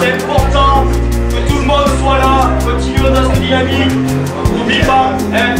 c'est important que tout le monde soit là, continuons dans cette dynamique. N'oublie pas, hein,